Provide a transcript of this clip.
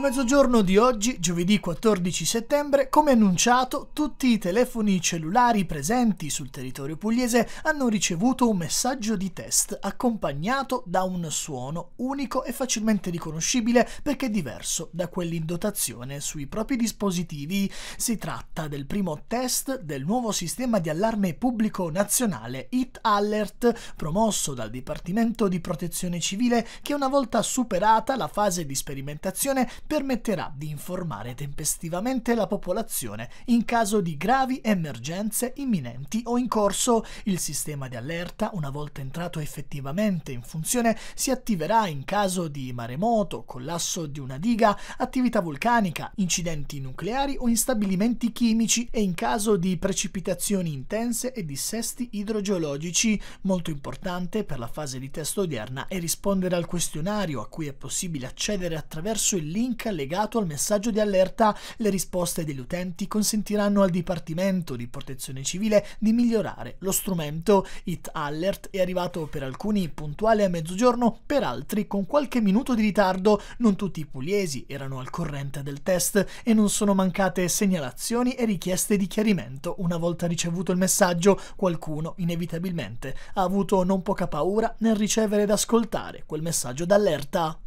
mezzogiorno di oggi, giovedì 14 settembre, come annunciato, tutti i telefoni cellulari presenti sul territorio pugliese hanno ricevuto un messaggio di test accompagnato da un suono unico e facilmente riconoscibile perché diverso da quelli in dotazione sui propri dispositivi. Si tratta del primo test del nuovo sistema di allarme pubblico nazionale It Alert, promosso dal Dipartimento di Protezione Civile che una volta superata la fase di sperimentazione permetterà di informare tempestivamente la popolazione in caso di gravi emergenze imminenti o in corso. Il sistema di allerta, una volta entrato effettivamente in funzione, si attiverà in caso di maremoto, collasso di una diga, attività vulcanica, incidenti nucleari o instabilimenti chimici e in caso di precipitazioni intense e dissesti idrogeologici. Molto importante per la fase di test odierna è rispondere al questionario a cui è possibile accedere attraverso il link link legato al messaggio di allerta. Le risposte degli utenti consentiranno al Dipartimento di Protezione Civile di migliorare lo strumento. It Alert è arrivato per alcuni puntuale a mezzogiorno, per altri con qualche minuto di ritardo. Non tutti i pugliesi erano al corrente del test e non sono mancate segnalazioni e richieste di chiarimento. Una volta ricevuto il messaggio, qualcuno inevitabilmente ha avuto non poca paura nel ricevere ed ascoltare quel messaggio d'allerta.